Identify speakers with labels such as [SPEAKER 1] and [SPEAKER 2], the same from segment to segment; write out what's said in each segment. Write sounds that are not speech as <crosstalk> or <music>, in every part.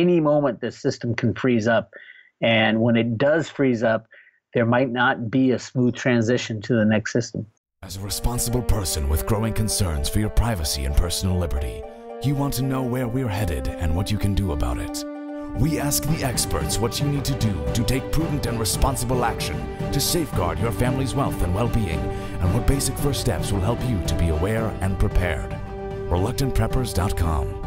[SPEAKER 1] any moment the system can freeze up. And when it does freeze up, there might not be a smooth transition to the next system.
[SPEAKER 2] As a responsible person with growing concerns for your privacy and personal liberty, you want to know where we're headed and what you can do about it. We ask the experts what you need to do to take prudent and responsible action to safeguard your family's wealth and well being, and what basic first steps will help you to be aware and prepared. ReluctantPreppers.com.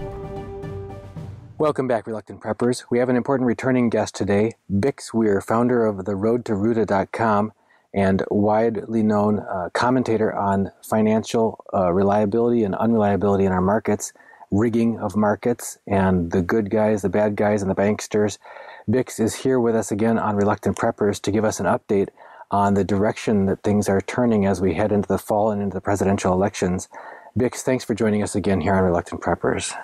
[SPEAKER 3] Welcome back, Reluctant Preppers. We have an important returning guest today, Bix Weir, founder of the Road to Roota.com and widely known uh, commentator on financial uh, reliability and unreliability in our markets rigging of markets and the good guys, the bad guys, and the banksters. Bix is here with us again on Reluctant Preppers to give us an update on the direction that things are turning as we head into the fall and into the presidential elections. Bix, thanks for joining us again here on Reluctant Preppers.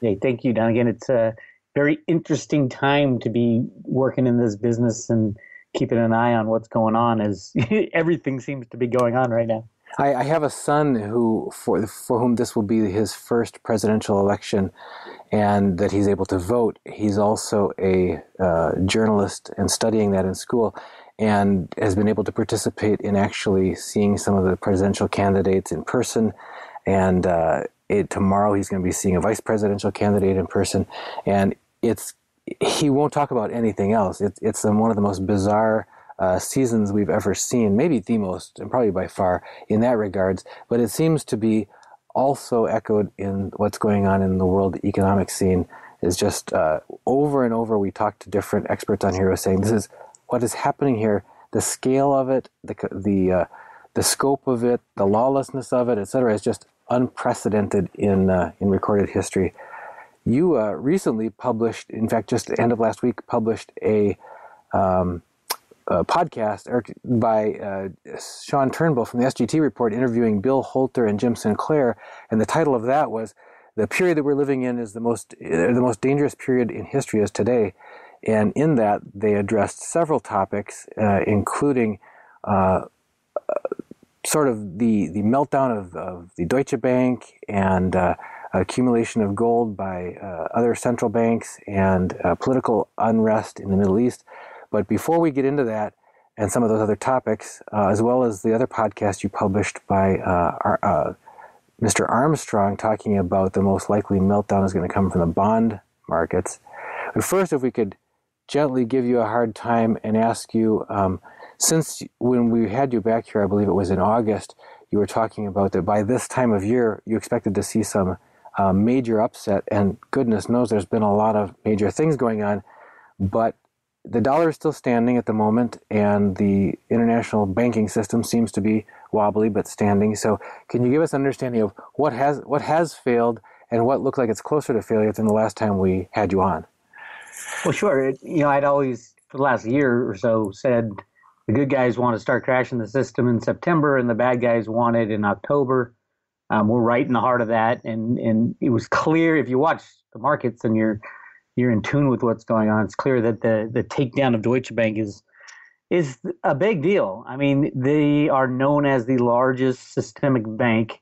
[SPEAKER 1] Hey, thank you, Don. Again, it's a very interesting time to be working in this business and keeping an eye on what's going on as <laughs> everything seems to be going on right now.
[SPEAKER 3] I, I, have a son who, for for whom this will be his first presidential election, and that he's able to vote. He's also a uh, journalist and studying that in school, and has been able to participate in actually seeing some of the presidential candidates in person. And uh, it, tomorrow he's going to be seeing a vice presidential candidate in person, and it's he won't talk about anything else. It's it's one of the most bizarre uh, seasons we've ever seen, maybe the most, and probably by far in that regards. But it seems to be also echoed in what's going on in the world economic scene. Is just uh, over and over we talk to different experts on here saying this is what is happening here, the scale of it, the the uh, the scope of it, the lawlessness of it, etc., is just unprecedented in uh, in recorded history. You uh, recently published, in fact, just end of last week, published a um, uh, podcast by uh, Sean Turnbull from the SGT report interviewing Bill Holter and Jim Sinclair, and the title of that was "The period that we're living in is the most uh, the most dangerous period in history is today." And in that, they addressed several topics, uh, including uh, sort of the the meltdown of, of the Deutsche Bank and accumulation of gold by other central banks and political unrest in the Middle East but before we get into that and some of those other topics, uh, as well as the other podcast you published by uh, our, uh, Mr. Armstrong talking about the most likely meltdown is going to come from the bond markets. But first, if we could gently give you a hard time and ask you, um, since when we had you back here, I believe it was in August, you were talking about that by this time of year you expected to see some uh, major upset, and goodness knows there's been a lot of major things going on. But the dollar is still standing at the moment, and the international banking system seems to be wobbly but standing. So, can you give us an understanding of what has what has failed and what looks like it's closer to failure than the last time we had you on?
[SPEAKER 1] Well, sure. You know, I'd always for the last year or so said the good guys want to start crashing the system in September, and the bad guys want it in October. Um, we're right in the heart of that, and and it was clear if you watch the markets and you're you're in tune with what's going on. It's clear that the the takedown of Deutsche Bank is is a big deal. I mean, they are known as the largest systemic bank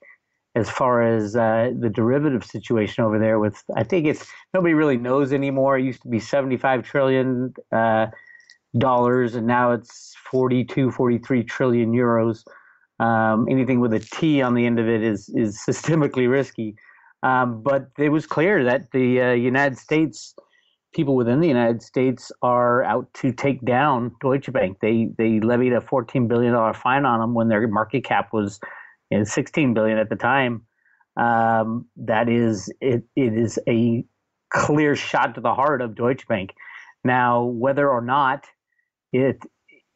[SPEAKER 1] as far as uh, the derivative situation over there. With I think it's nobody really knows anymore. It used to be 75 trillion uh, dollars, and now it's 42, 43 trillion euros. Um, anything with a T on the end of it is is <laughs> systemically risky. Um, but it was clear that the uh, United States people within the United States are out to take down Deutsche Bank. They they levied a 14 billion dollar fine on them when their market cap was you know, 16 billion at the time. Um, that is it. It is a clear shot to the heart of Deutsche Bank. Now, whether or not it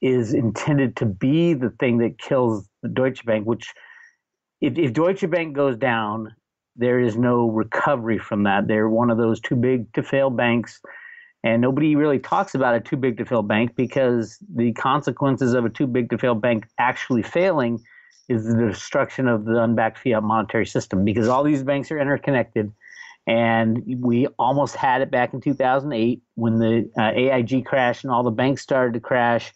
[SPEAKER 1] is intended to be the thing that kills the Deutsche Bank, which if, if Deutsche Bank goes down, there is no recovery from that. They're one of those too big to fail banks. And nobody really talks about a too big to fail bank because the consequences of a too big to fail bank actually failing is the destruction of the unbacked fiat monetary system because all these banks are interconnected. And we almost had it back in 2008 when the uh, AIG crashed and all the banks started to crash.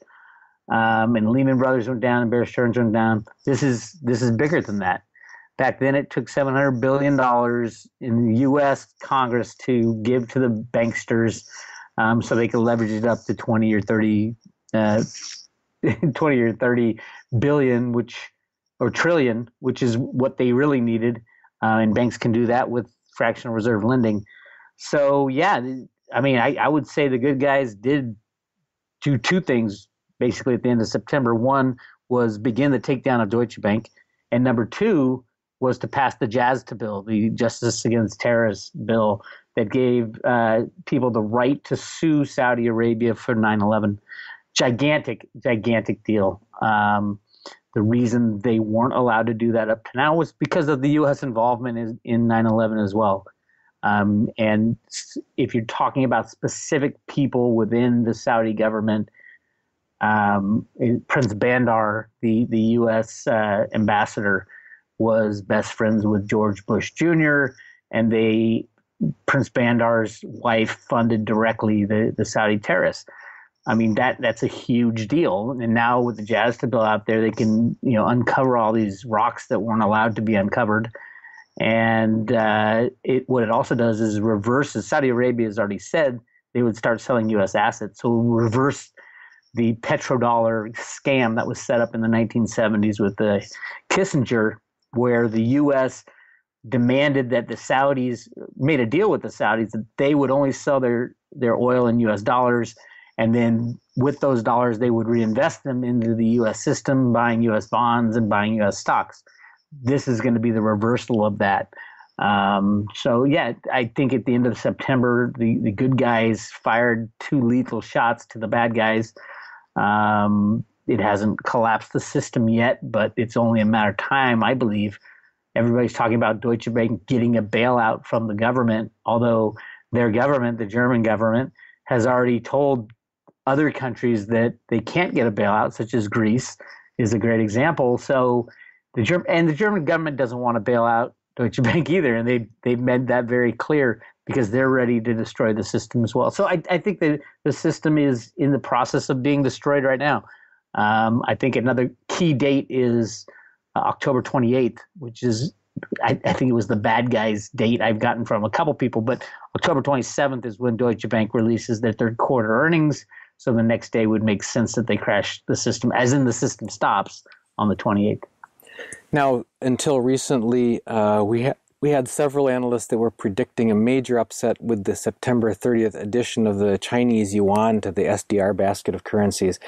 [SPEAKER 1] Um, and Lehman Brothers went down and Bear Stearns went down. This is this is bigger than that. Back then, it took $700 billion in the U.S. Congress to give to the banksters um, so they could leverage it up to 20 or 30, uh, <laughs> 20 or 30 billion, which or trillion, which is what they really needed. Uh, and banks can do that with fractional reserve lending. So, yeah, I mean, I, I would say the good guys did do two things basically at the end of September. One was begin the takedown of Deutsche Bank, and number two was to pass the JASTA bill, the Justice Against Terrorists bill, that gave uh, people the right to sue Saudi Arabia for 9 11. Gigantic, gigantic deal. Um, the reason they weren't allowed to do that up to now was because of the U.S. involvement in in 9 11 as well. Um, and if you're talking about specific people within the Saudi government, um, Prince Bandar, the, the U.S. Uh, ambassador, was best friends with George Bush Jr. and they Prince Bandar's wife funded directly the, the Saudi terrorists. I mean that that's a huge deal. And now with the JASTA bill out there, they can you know uncover all these rocks that weren't allowed to be uncovered. And uh, it what it also does is reverses. Saudi Arabia has already said they would start selling U.S. assets, so reverse the petrodollar scam that was set up in the 1970s with the Kissinger where the U.S. demanded that the Saudis made a deal with the Saudis that they would only sell their their oil in U.S. dollars, and then with those dollars they would reinvest them into the U.S. system, buying U.S. bonds and buying U.S. stocks. This is going to be the reversal of that. Um, so yeah, I think at the end of September, the, the good guys fired two lethal shots to the bad guys. Um, it hasn't collapsed the system yet, but it's only a matter of time, I believe. Everybody's talking about Deutsche Bank getting a bailout from the government, although their government, the German government, has already told other countries that they can't get a bailout, such as Greece is a great example. So the German and the German government doesn't want to bail out Deutsche Bank either, and they they made that very clear because they're ready to destroy the system as well. So I, I think that the system is in the process of being destroyed right now. Um, I think another key date is uh, October 28th, which is, I, I, think it was the bad guys date I've gotten from a couple people, but October 27th is when Deutsche Bank releases their third quarter earnings. So the next day would make sense that they crash the system, as in the system stops on the 28th.
[SPEAKER 3] Now, until recently, uh, we we had several analysts that were predicting a major upset with the September 30th addition of the Chinese yuan to the SDR basket of currencies.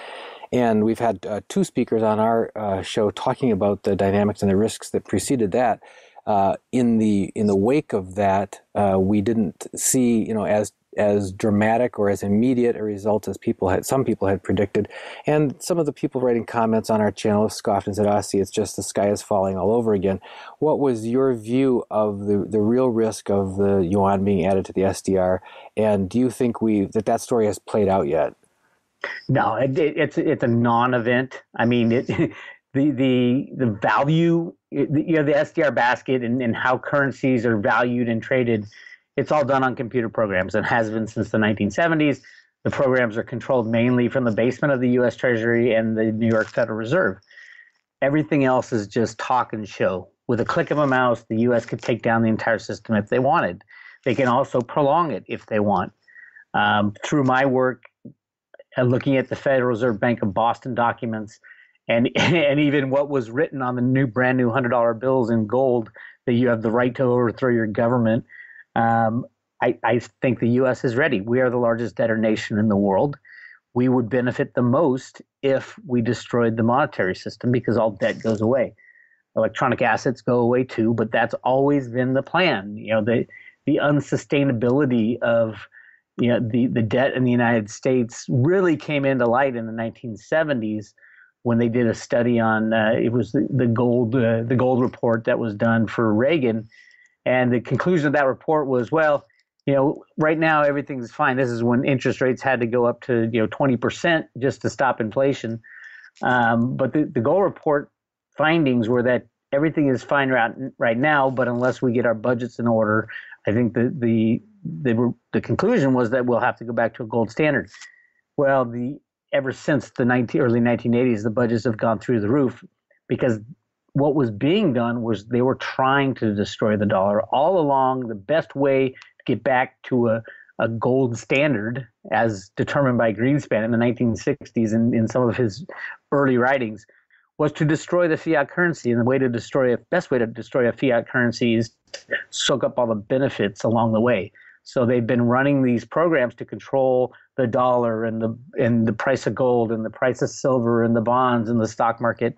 [SPEAKER 3] And we've had uh, two speakers on our uh, show talking about the dynamics and the risks that preceded that. Uh, in the in the wake of that, uh, we didn't see you know as as dramatic or as immediate a result as people had some people had predicted. And some of the people writing comments on our channel have scoffed and said, "Ah, see, it's just the sky is falling all over again." What was your view of the the real risk of the yuan being added to the SDR? And do you think we that that story has played out yet?
[SPEAKER 1] No, it, it, it's it's a non-event. I mean, it, <laughs> the the the value, you know, the SDR basket and, and how currencies are valued and traded. It's all done on computer programs and has been since the 1970s. The programs are controlled mainly from the basement of the U.S. Treasury and the New York Federal Reserve. Everything else is just talk and show. With a click of a mouse, the U.S. could take down the entire system if they wanted. They can also prolong it if they want. Um, through my work and looking at the Federal Reserve Bank of Boston documents and <laughs> and even what was written on the new brand new hundred dollar bills in gold that you have the right to overthrow your government. Um, I, I think the U.S. is ready. We are the largest debtor nation in the world. We would benefit the most if we destroyed the monetary system because all debt goes away. Electronic assets go away too, but that's always been the plan. You know, the the unsustainability of you know, the, the debt in the United States really came into light in the 1970s when they did a study on uh, it was the, the gold uh, the gold report that was done for Reagan, and the conclusion of that report was well, you know, right now everything's fine. This is when interest rates had to go up to you know 20 percent just to stop inflation, um, but the, the gold report findings were that everything is fine right, right now, but unless we get our budgets in order, I think the the the, the conclusion was that we'll have to go back to a gold standard. Well, the ever since the 19, early 1980s, the budgets have gone through the roof because what was being done was they were trying to destroy the dollar all along. The best way to get back to a, a gold standard, as determined by Greenspan in the 1960s and in some of his early writings, was to destroy the fiat currency. And the way to destroy a best way to destroy a fiat currency is soak up all the benefits along the way. So they've been running these programs to control the dollar and the and the price of gold and the price of silver and the bonds and the stock market,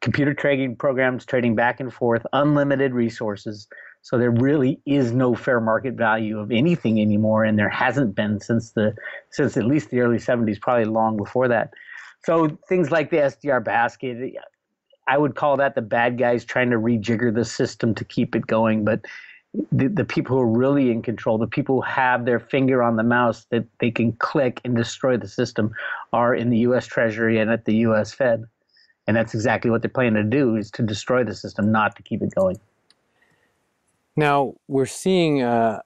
[SPEAKER 1] computer trading programs trading back and forth, unlimited resources. So there really is no fair market value of anything anymore, and there hasn't been since the since at least the early 70s, probably long before that. So things like the SDR basket, I would call that the bad guys trying to rejigger the system to keep it going. But the, the people who are really in control, the people who have their finger on the mouse that they can click and destroy the system, are in the U.S. Treasury and at the U.S. Fed. And that's exactly what they're planning to do: is to destroy the system, not to keep it going.
[SPEAKER 3] Now we're seeing, uh,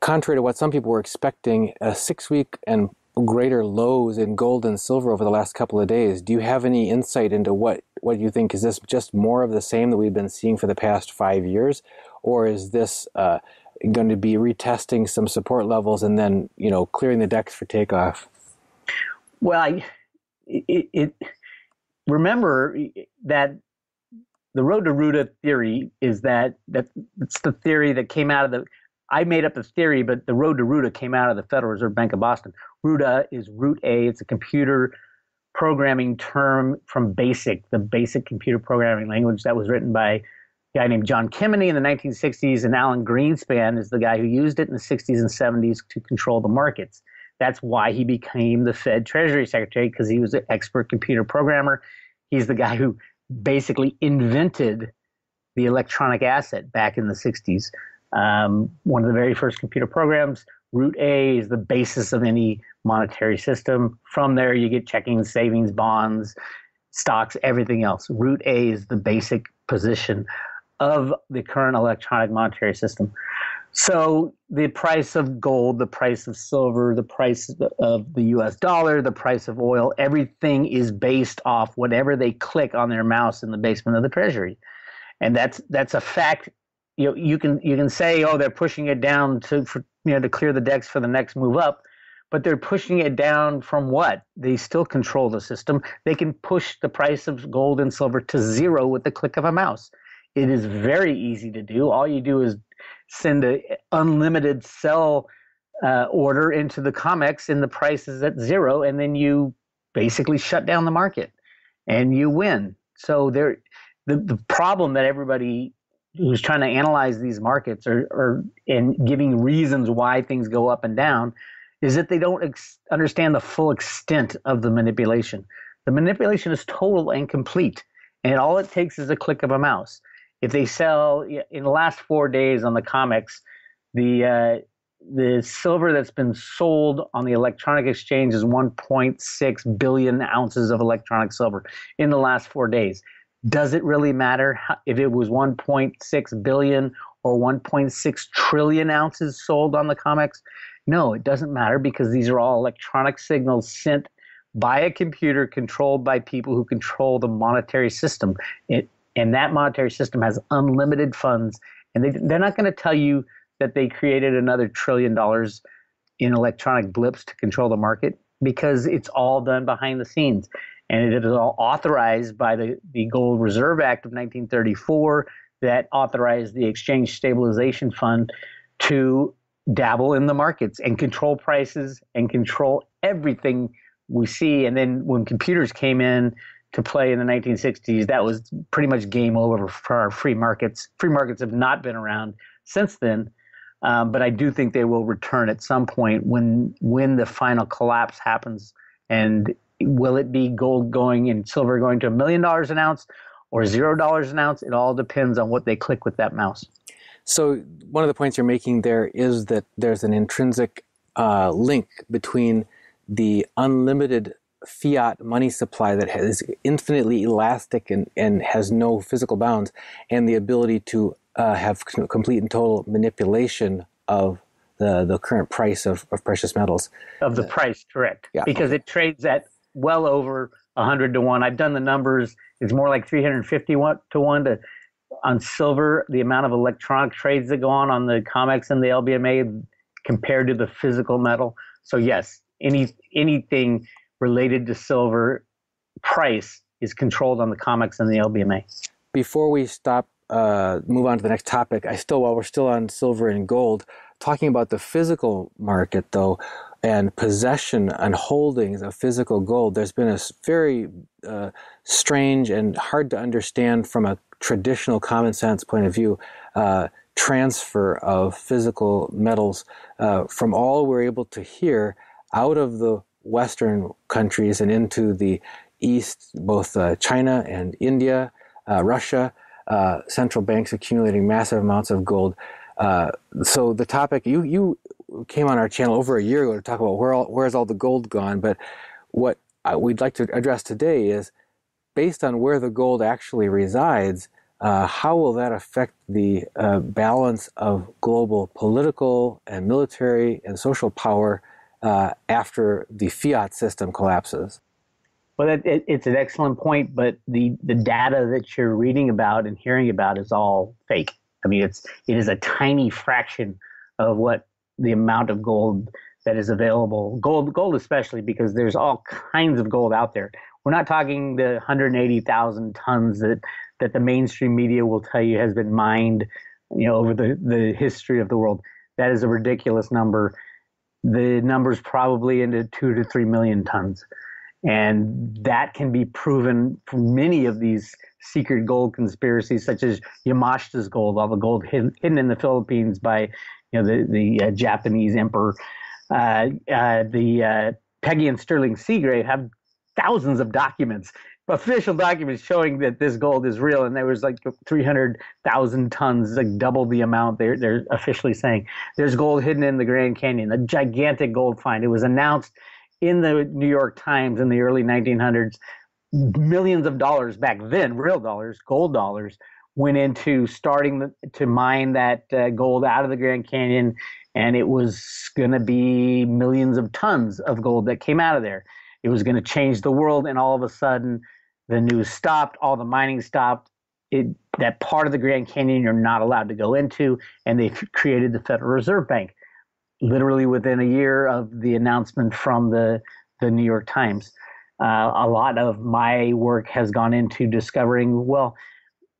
[SPEAKER 3] contrary to what some people were expecting, a six-week and greater lows in gold and silver over the last couple of days. Do you have any insight into what, what you think? Is this just more of the same that we've been seeing for the past five years? Or is this uh, going to be retesting some support levels and then, you know, clearing the decks for takeoff?
[SPEAKER 1] Well, I, it, it remember that the road to Roota theory is that that it's the theory that came out of the I made up the theory, but the road to Roota came out of the Federal Reserve Bank of Boston. Roota is Root A. It's a computer programming term from BASIC, the basic computer programming language that was written by a guy named John Kemeny in the 1960s, and Alan Greenspan is the guy who used it in the 60s and 70s to control the markets. That's why he became the Fed Treasury Secretary because he was an expert computer programmer. He's the guy who basically invented the electronic asset back in the 60s. Um, one of the very first computer programs. Root A is the basis of any monetary system. From there, you get checking, savings, bonds, stocks, everything else. Root A is the basic position of the current electronic monetary system. So the price of gold, the price of silver, the price of the US dollar, the price of oil, everything is based off whatever they click on their mouse in the basement of the treasury. And that's that's a fact you know, you can you can say, oh, they're pushing it down to for, you know to clear the decks for the next move up, but they're pushing it down from what? They still control the system. They can push the price of gold and silver to zero with the click of a mouse. It is very easy to do. All you do is send an unlimited sell uh, order into the COMEX, and the price is at zero, and then you basically shut down the market, and you win. So there, the the problem that everybody who's trying to analyze these markets or, or and giving reasons why things go up and down is that they don't ex- understand the full extent of the manipulation. The manipulation is total and complete, and all it takes is a click of a mouse. If they sell in the last four days on the COMEX, the uh, the silver that's been sold on the electronic exchange is 1.6 billion ounces of electronic silver in the last four days. Does it really matter if it was 1.6 billion or 1.6 trillion ounces sold on the COMEX? No, it doesn't matter because these are all electronic signals sent by a computer controlled by people who control the monetary system. It, and that monetary system has unlimited funds. And they, they're not going to tell you that they created another trillion dollars in electronic blips to control the market because it's all done behind the scenes and it is all authorized by the, the Gold Reserve Act of 1934 that authorized the Exchange Stabilization Fund to dabble in the markets and control prices and control everything we see. And then when computers came in to play in the 1960s, that was pretty much game over for our free markets. Free markets have not been around since then. Um, but I do think they will return at some point when when the final collapse happens and will it be gold going and silver going to a million dollars an ounce or zero dollars an ounce? It all depends on what they click with that mouse.
[SPEAKER 3] So, one of the points you're making there is that there's an intrinsic uh, link between the unlimited fiat money supply that is infinitely elastic and, and has no physical bounds, and the ability to uh, have complete and total manipulation of the, the current price of, of precious metals.
[SPEAKER 1] Of the uh, price, correct. Yeah. Because it trades at well over 100 to 1. I've done the numbers. It's more like 350 to 1 to on silver, the amount of electronic trades that go on on the COMEX and the LBMA compared to the physical metal. So yes, any anything related to silver price is controlled on the COMEX and the LBMA.
[SPEAKER 3] Before we stop, uh, move on to the next topic. I still, while we're still on silver and gold, talking about the physical market though, and possession and holdings of physical gold. There's been a very uh, strange and hard to understand from a traditional common sense point of view. Uh, transfer of physical metals uh, from all we're able to hear out of the Western countries and into the East, both uh, China and India, uh, Russia, uh, central banks accumulating massive amounts of gold. Uh, so the topic you you came on our channel over a year ago to talk about where all, where's all the gold gone, but what we'd like to address today is based on where the gold actually resides. Uh, how will that affect the uh, balance of global political and military and social power uh, after the fiat system collapses?
[SPEAKER 1] Well, it, it, it's an excellent point, but the, the data that you're reading about and hearing about is all fake. I mean, it's it is a tiny fraction of what the amount of gold that is available. Gold, gold especially because there's all kinds of gold out there. We're not talking the 180,000 tons that that the mainstream media will tell you has been mined, you know, over the the history of the world. That is a ridiculous number. The number's probably into two to three million tons. And that can be proven for many of these secret gold conspiracies, such as Yamashita's gold, all the gold hidden, hidden in the Philippines by you know, the, the uh, Japanese emperor. Uh, uh, the uh, Peggy and Sterling Seagrave have thousands of documents, official documents showing that this gold is real. And there was like 300,000 tons, like double the amount they're, they're officially saying. There's gold hidden in the Grand Canyon, a gigantic gold find. It was announced in the New York Times in the early 1900s, millions of dollars back then, real dollars, gold dollars, went into starting the, to mine that uh, gold out of the Grand Canyon, and it was going to be millions of tons of gold that came out of there. It was going to change the world, and all of a sudden, the news stopped, all the mining stopped. It, that part of the Grand Canyon you're not allowed to go into, and they created the Federal Reserve Bank literally within a year of the announcement from the, the New York Times. Uh, a lot of my work has gone into discovering, well,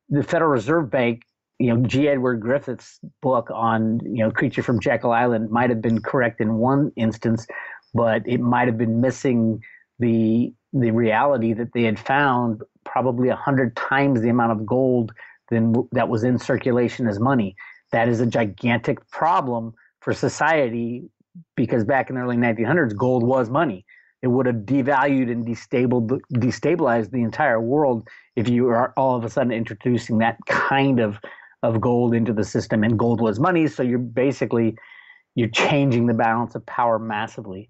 [SPEAKER 1] the Federal Reserve Bank, you know, G. Edward Griffith's book on, you know, Creature from Jekyll Island might have been correct in one instance, but it might have been missing the the reality that they had found probably a hundred times the amount of gold than that was in circulation as money. That is a gigantic problem for society because back in the early 1900s, gold was money. It would have devalued and destabilized the entire world if you are all of a sudden introducing that kind of of gold into the system. And gold was money, so you're basically you're changing the balance of power massively.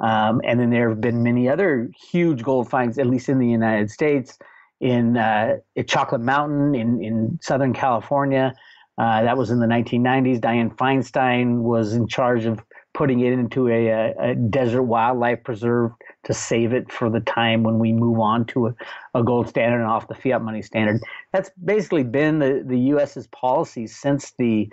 [SPEAKER 1] Um, and then there have been many other huge gold finds, at least in the United States, in uh, Chocolate Mountain in in Southern California. Uh, that was in the 1990s. Dianne Feinstein was in charge of putting it into a, a, a, desert wildlife preserve to save it for the time when we move on to a, a, gold standard and off the fiat money standard. That's basically been the, the U.S.'s policy since the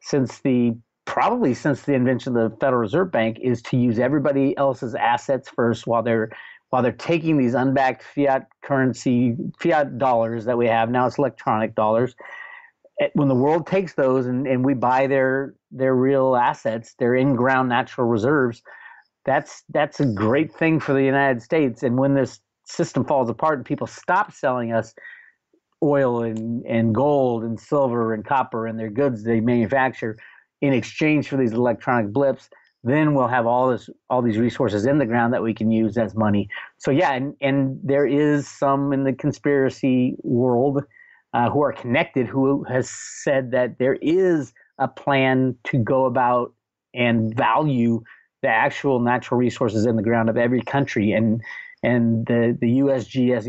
[SPEAKER 1] since the probably since the invention of the Federal Reserve Bank is to use everybody else's assets first while they're while they're taking these unbacked fiat currency fiat dollars that we have now it's electronic dollars eh, when the world takes those and, and we buy their their real assets, their in-ground natural reserves, that's that's a great thing for the United States. And when this system falls apart and people stop selling us oil and, and gold and silver and copper and their goods they manufacture in exchange for these electronic blips, then we'll have all this all these resources in the ground that we can use as money. So yeah, and, and there is some in the conspiracy world uh, who are connected who has said that there is a plan to go about and value the actual natural resources in the ground of every country and and the the USGS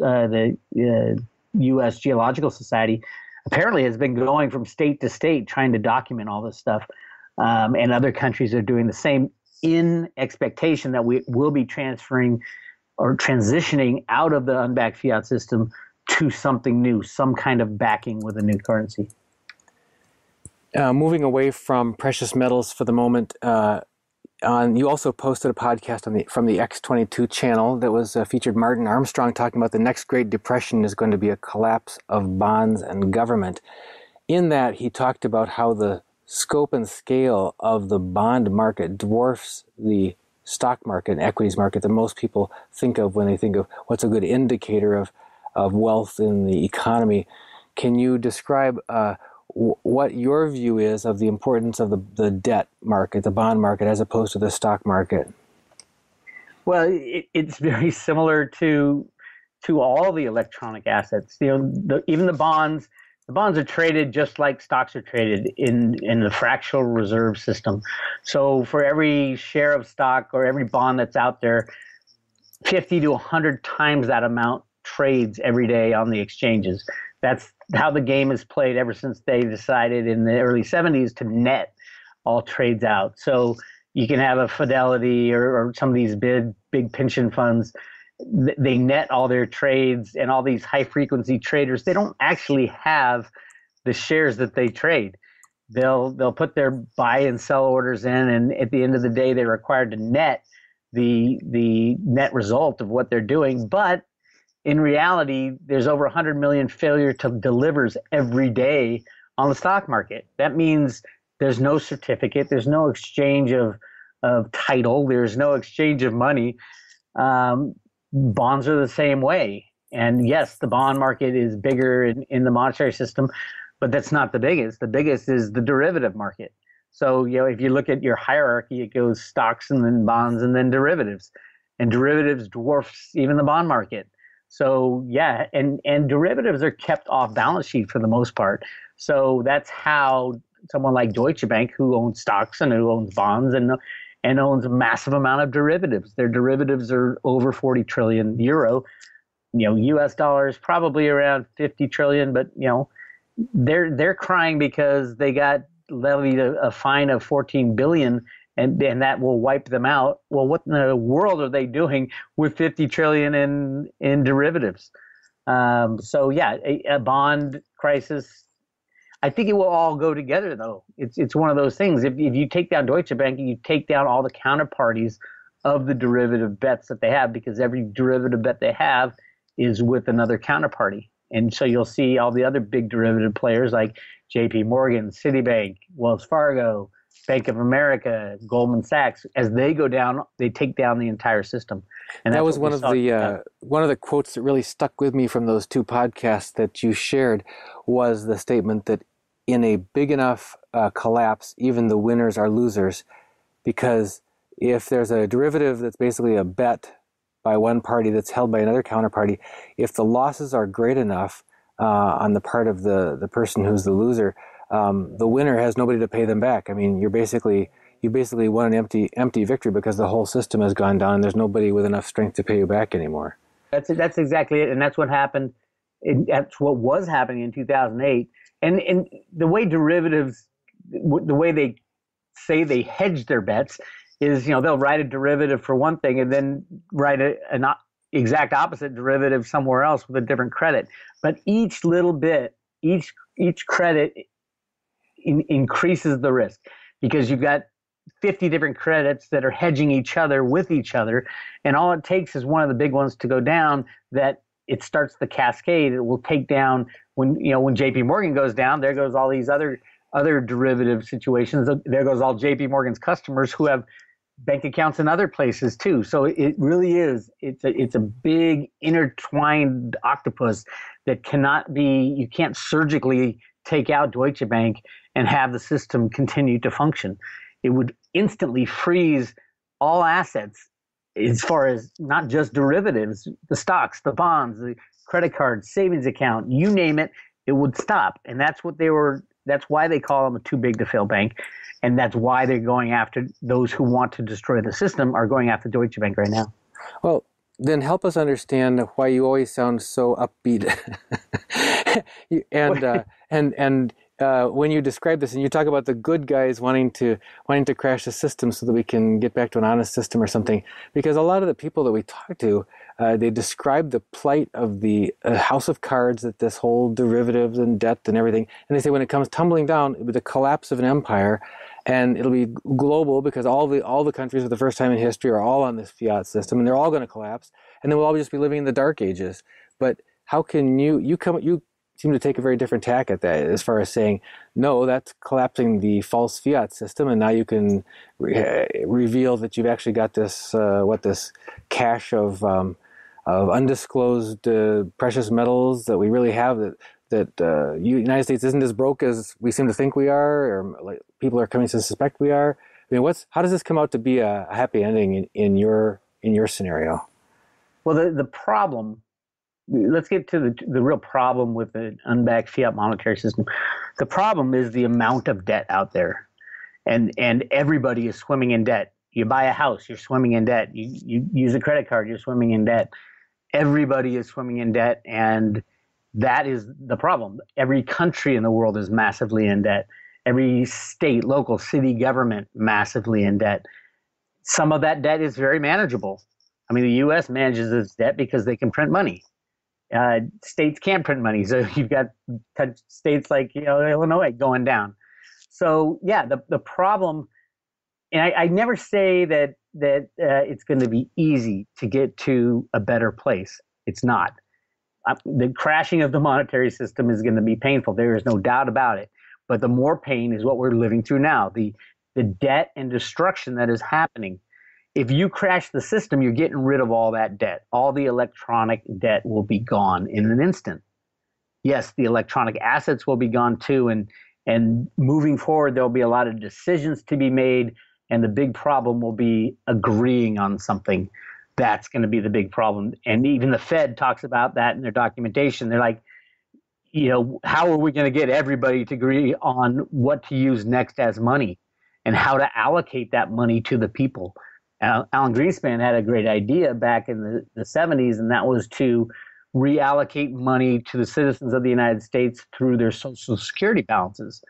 [SPEAKER 1] uh, the uh, U.S. Geological Society apparently has been going from state to state trying to document all this stuff, um, and other countries are doing the same in expectation that we will be transferring or transitioning out of the unbacked fiat system to something new, some kind of backing with a new currency.
[SPEAKER 3] Uh, moving away from precious metals for the moment, uh, on you also posted a podcast on the from the X22 channel that was uh, featured Martin Armstrong talking about the next Great Depression is going to be a collapse of bonds and government. In that, he talked about how the scope and scale of the bond market dwarfs the stock market and equities market that most people think of when they think of what's a good indicator of, of wealth in the economy. Can you describe uh, what your view is of the importance of the, the debt market, the bond market, as opposed to the stock market?
[SPEAKER 1] Well, it, it's very similar to to all the electronic assets. You know, the, even the bonds the bonds are traded just like stocks are traded in, in the fractional reserve system. So for every share of stock or every bond that's out there, 50 to 100 times that amount trades every day on the exchanges. That's how the game is played ever since they decided in the early 70s to net all trades out. So you can have a Fidelity or, or some of these big big pension funds they net all their trades and all these high frequency traders they don't actually have the shares that they trade they'll they'll put their buy and sell orders in and at the end of the day they're required to net the the net result of what they're doing but in reality there's over 100 million failure to delivers every day on the stock market that means there's no certificate there's no exchange of of title there's no exchange of money um, bonds are the same way. And yes, the bond market is bigger in, in the monetary system, but that's not the biggest. The biggest is the derivative market. So, you know, if you look at your hierarchy, it goes stocks and then bonds and then derivatives. And derivatives dwarfs even the bond market. So, yeah, and, and derivatives are kept off balance sheet for the most part. So that's how someone like Deutsche Bank, who owns stocks and who owns bonds and and owns a massive amount of derivatives. Their derivatives are over 40 trillion euro. You know, U.S. dollars probably around 50 trillion, but you know, they're they're crying because they got levied a, a fine of 14 billion, and and that will wipe them out. Well, what in the world are they doing with 50 trillion in in derivatives? Um, so yeah, a, a bond crisis I think it will all go together, though. It's it's one of those things. If if you take down Deutsche Bank, you take down all the counterparties of the derivative bets that they have, because every derivative bet they have is with another counterparty. And so you'll see all the other big derivative players like J.P. Morgan, Citibank, Wells Fargo, Bank of America, Goldman Sachs. As they go down, they take down the entire system.
[SPEAKER 3] And that was one of the uh, one of the quotes that really stuck with me from those two podcasts that you shared was the statement that in a big enough uh, collapse, even the winners are losers, because if there's a derivative that's basically a bet by one party that's held by another counterparty, if the losses are great enough uh, on the part of the, the person who's the loser, um, the winner has nobody to pay them back. I mean, you're basically you basically won an empty empty victory because the whole system has gone down and there's nobody with enough strength to pay you back anymore.
[SPEAKER 1] That's that's exactly it, and that's what happened. In, that's what was happening in 2008 and and the way derivatives, the way they say they hedge their bets is, you know, they'll write a derivative for one thing and then write a, an exact opposite derivative somewhere else with a different credit. But each little bit, each each credit in, increases the risk because you've got 50 different credits that are hedging each other with each other and all it takes is one of the big ones to go down that it starts the cascade it will take down when you know when JP Morgan goes down, there goes all these other other derivative situations. There goes all JP Morgan's customers who have bank accounts in other places too. So it really is. It's a it's a big intertwined octopus that cannot be. You can't surgically take out Deutsche Bank and have the system continue to function. It would instantly freeze all assets as far as not just derivatives, the stocks, the bonds, the credit card, savings account, you name it, it would stop. And that's what they were, that's why they call them a too big to fail bank. And that's why they're going after those who want to destroy the system are going after Deutsche Bank right now.
[SPEAKER 3] Well, then help us understand why you always sound so upbeat. <laughs> and, uh, and, and uh, when you describe this and you talk about the good guys wanting to wanting to crash the system so that we can get back to an honest system or something, because a lot of the people that we talk to, uh, they describe the plight of the uh, house of cards that this whole derivatives and debt and everything, and they say when it comes tumbling down, it will be the collapse of an empire, and it'll be global because all the all the countries for the first time in history are all on this fiat system, and they're all going to collapse, and then we'll all just be living in the dark ages. But how can you you come you seem to take a very different tack at that as far as saying no that's collapsing the false fiat system and now you can re- reveal that you've actually got this uh, what this cache of um, of undisclosed uh, precious metals that we really have that that uh, United States isn't as broke as we seem to think we are or like people are coming to suspect we are. I mean what's how does this come out to be a, happy ending in, in your in your scenario?
[SPEAKER 1] Well the the problem let's get to the, the real problem with the unbacked fiat monetary system. The problem is the amount of debt out there, and and everybody is swimming in debt. You buy a house, you're swimming in debt. You you use a credit card, you're swimming in debt. Everybody is swimming in debt, and that is the problem. Every country in the world is massively in debt. Every state, local, city government massively in debt. Some of that debt is very manageable. I mean, the U.S. manages its debt because they can print money uh, states can't print money. So <laughs> you've got states like you know Illinois going down. So yeah, the the problem, and I, I never say that that uh, it's going to be easy to get to a better place. It's not. Uh, the crashing of the monetary system is going to be painful. There is no doubt about it. But the more pain is what we're living through now. The the debt and destruction that is happening if you crash the system, you're getting rid of all that debt. All the electronic debt will be gone in an instant. Yes, the electronic assets will be gone too. And, and moving forward, there'll be a lot of decisions to be made. And the big problem will be agreeing on something. That's going to be the big problem. And even the Fed talks about that in their documentation. They're like, you know, how are we going to get everybody to agree on what to use next as money and how to allocate that money to the people? Alan Greenspan had a great idea back in the, the 70s, and that was to reallocate money to the citizens of the United States through their Social Security balances.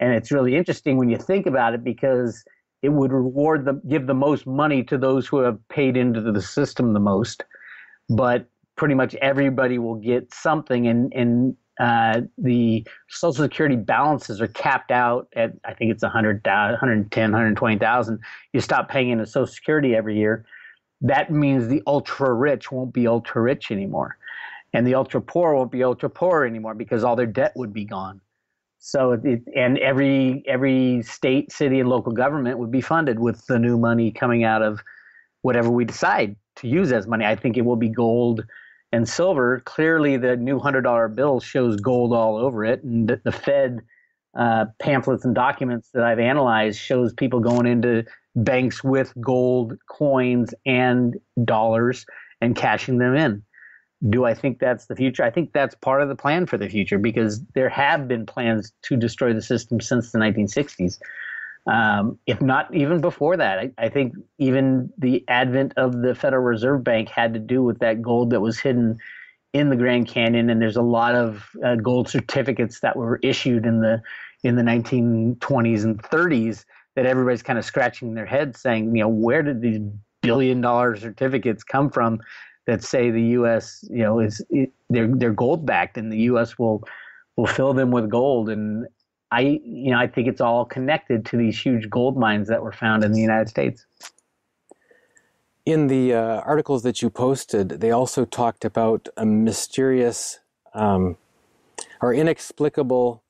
[SPEAKER 1] And it's really interesting when you think about it because it would reward the give the most money to those who have paid into the system the most. But pretty much everybody will get something and and uh, the Social Security balances are capped out at I think it's 100, 110, 120,000. You stop paying into Social Security every year. That means the ultra rich won't be ultra rich anymore, and the ultra poor won't be ultra poor anymore because all their debt would be gone. So it, and every every state, city, and local government would be funded with the new money coming out of whatever we decide to use as money. I think it will be gold and silver, clearly the new hundred dollar bill shows gold all over it, and the, the Fed uh, pamphlets and documents that I've analyzed shows people going into banks with gold coins and dollars and cashing them in. Do I think that's the future? I think that's part of the plan for the future because there have been plans to destroy the system since the 1960s um, if not even before that. I, I, think even the advent of the Federal Reserve Bank had to do with that gold that was hidden in the Grand Canyon, and there's a lot of uh, gold certificates that were issued in the in the 1920s and 30s that everybody's kind of scratching their head, saying, you know, where did these billion dollar certificates come from that say the U.S. you know is it, they're they're gold backed and the U.S. will will fill them with gold and I, you know, I think it's all connected to these huge gold mines that were found in the United States.
[SPEAKER 3] In the uh, articles that you posted, they also talked about a mysterious um, or inexplicable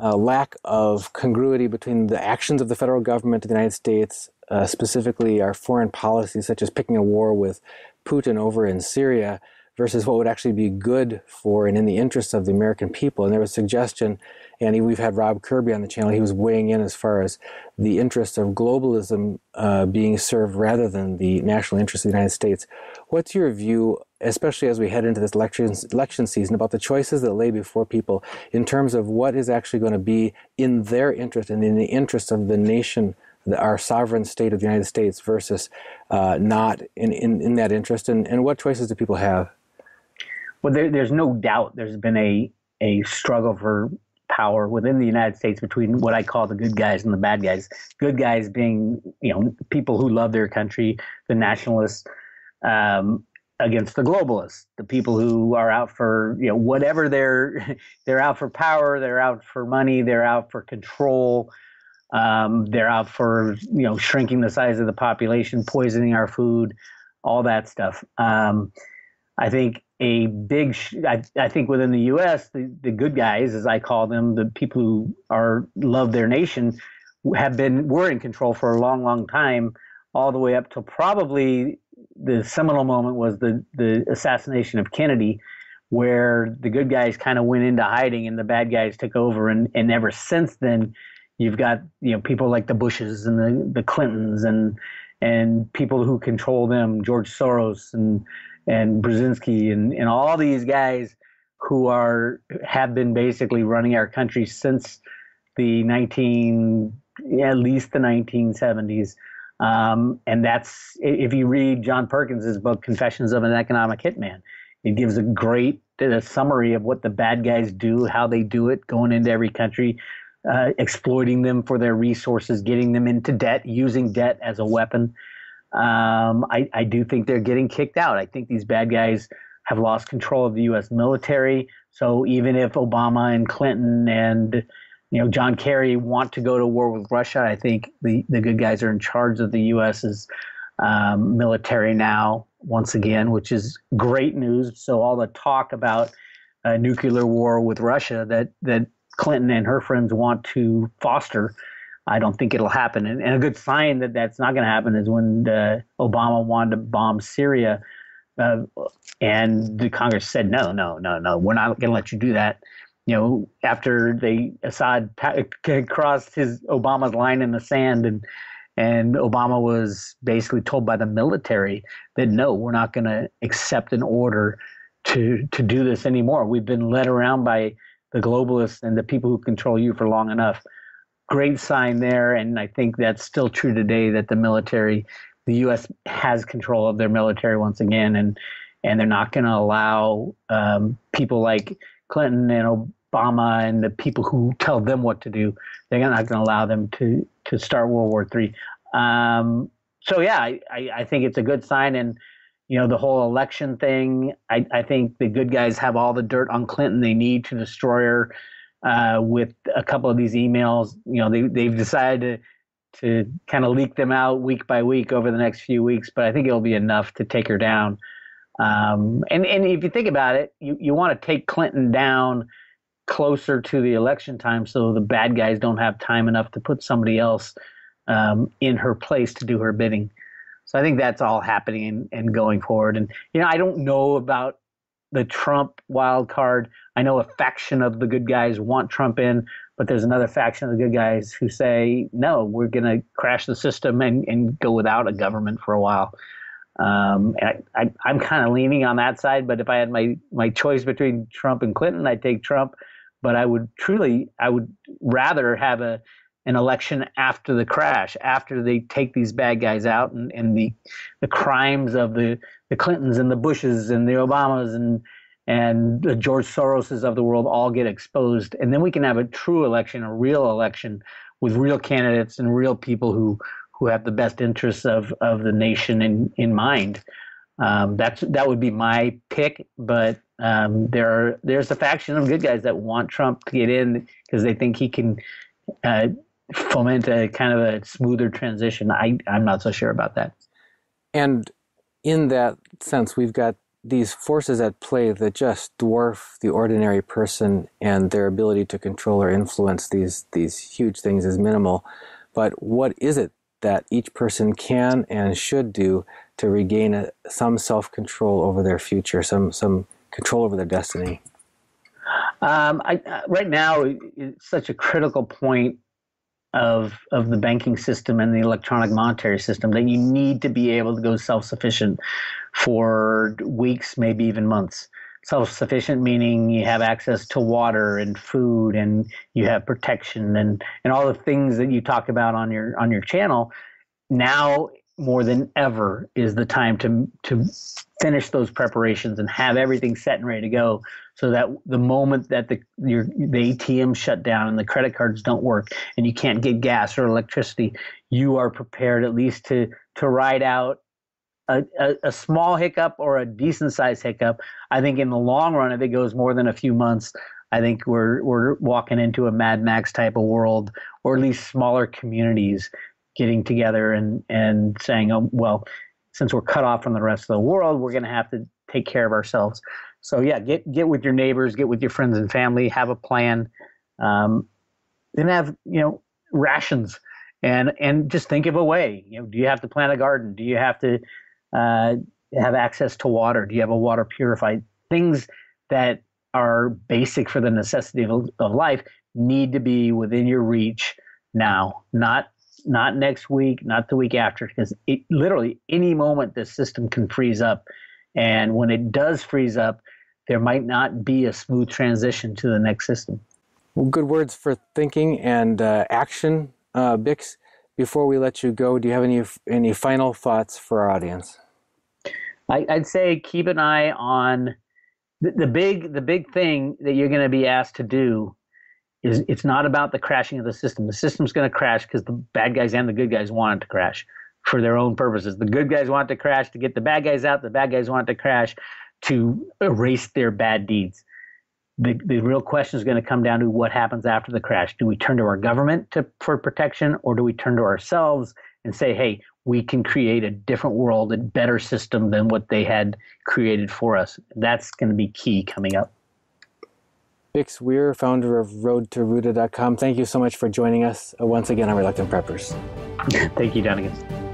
[SPEAKER 3] uh, lack of congruity between the actions of the federal government of the United States, uh, specifically our foreign policy, such as picking a war with Putin over in Syria, versus what would actually be good for and in the interest of the American people. And there was suggestion and we've had Rob Kirby on the channel. He was weighing in as far as the interest of globalism uh, being served rather than the national interest of the United States. What's your view, especially as we head into this election, election season, about the choices that lay before people in terms of what is actually going to be in their interest and in the interest of the nation? our sovereign state of the United States versus uh, not in, in, in, that interest, and, and what choices do people have?
[SPEAKER 1] Well, there, there's no doubt there's been a, a struggle for power within the United States between what I call the good guys and the bad guys. Good guys being, you know, people who love their country, the nationalists, um, against the globalists, the people who are out for, you know, whatever they're <laughs> they're out for power, they're out for money, they're out for control, um, they're out for, you know, shrinking the size of the population, poisoning our food, all that stuff. Um, I think a big, sh- I, I, think within the U.S., the, the good guys, as I call them, the people who are love their nation, have been were in control for a long, long time, all the way up to probably the seminal moment was the the assassination of Kennedy, where the good guys kind of went into hiding and the bad guys took over, and and ever since then, you've got you know people like the Bushes and the the Clintons and and people who control them, George Soros and and Brzezinski and, and all these guys who are have been basically running our country since the 19 at least the 1970s um, and that's if you read john perkins's book confessions of an economic hitman it gives a great a summary of what the bad guys do how they do it going into every country uh, exploiting them for their resources getting them into debt using debt as a weapon um, I, I do think they're getting kicked out. I think these bad guys have lost control of the U.S. military. So even if Obama and Clinton and you know John Kerry want to go to war with Russia, I think the, the good guys are in charge of the U.S.'s um, military now once again, which is great news. So all the talk about a nuclear war with Russia that that Clinton and her friends want to foster I don't think it'll happen. And, and a good sign that that's not going to happen is when uh, Obama wanted to bomb Syria, uh, and the Congress said, no, no, no, no, we're not going to let you do that. You know, after they Assad <laughs> crossed his Obama's line in the sand, and and Obama was basically told by the military that no, we're not going to accept an order to to do this anymore. We've been led around by the globalists and the people who control you for long enough great sign there. And I think that's still true today that the military, the U.S. has control of their military once again, and and they're not going to allow um, people like Clinton and Obama and the people who tell them what to do. They're not going to allow them to to start World War Three. Um, so yeah, I, I, I think it's a good sign and you know the whole election thing I, I think the good guys have all the dirt on clinton they need to destroy her uh, with a couple of these emails. You know, they they've decided to to kind of leak them out week by week over the next few weeks, but I think it'll be enough to take her down. Um, and and if you think about it, you you want to take Clinton down closer to the election time so the bad guys don't have time enough to put somebody else um, in her place to do her bidding. So I think that's all happening and, and going forward. And you know, I don't know about the Trump wild card. I know a faction of the good guys want Trump in, but there's another faction of the good guys who say, no, we're going to crash the system and, and go without a government for a while. Um, and I, I, am kind of leaning on that side, but if I had my, my choice between Trump and Clinton, I'd take Trump. But I would truly, I would rather have a an election after the crash, after they take these bad guys out and, and the the crimes of the the Clintons and the Bushes and the Obamas and and the George Soroses of the world all get exposed, and then we can have a true election, a real election with real candidates and real people who who have the best interests of of the nation in in mind. Um, that's that would be my pick, but um, there are there's a faction of good guys that want Trump to get in because they think he can uh, foment a kind of a smoother transition. I I'm not so sure about that.
[SPEAKER 3] And in that sense, we've got these forces at play that just dwarf the ordinary person, and their ability to control or influence these these huge things is minimal. But what is it that each person can and should do to regain a, some self control over their future, some some control over their destiny?
[SPEAKER 1] Um, I, uh, right now, it's such a critical point of of the banking system and the electronic monetary system that you need to be able to go self-sufficient for weeks maybe even months. Self-sufficient meaning you have access to water and food and you have protection and and all the things that you talk about on your on your channel. Now more than ever is the time to to finish those preparations and have everything set and ready to go so that the moment that the your the ATM shut down and the credit cards don't work and you can't get gas or electricity, you are prepared at least to to ride out a, a, a small hiccup or a decent sized hiccup. I think in the long run, if it goes more than a few months, I think we're we're walking into a Mad Max type of world, or at least smaller communities getting together and and saying, oh well, since we're cut off from the rest of the world, we're going to have to take care of ourselves. So yeah, get get with your neighbors, get with your friends and family, have a plan, um, then have you know rations and and just think of a way. You know, do you have to plant a garden? Do you have to uh, have access to water? Do you have a water purified? Things that are basic for the necessity of, of life need to be within your reach now, not not next week, not the week after, because it literally any moment the system can freeze up, and when it does freeze up, there might not be a smooth transition to the next system.
[SPEAKER 3] Well, good words for thinking and uh, action, uh, Bix. Before we let you go, do you have any any final thoughts for our audience?
[SPEAKER 1] I, would say keep an eye on the, the big the big thing that you're going to be asked to do is it's not about the crashing of the system. The system's going to crash because the bad guys and the good guys want it to crash for their own purposes. The good guys want to crash to get the bad guys out. The bad guys want to crash to erase their bad deeds. The, the real question is going to come down to what happens after the crash. Do we turn to our government to, for protection or do we turn to ourselves and say, hey, we can create a different world, a better system than what they had created for us? That's going to be key coming up.
[SPEAKER 3] Bix Weir, founder of RoadToRoota.com. Thank you so much for joining us uh, once again on Reluctant Preppers. <laughs>
[SPEAKER 1] Thank you, Donnegan.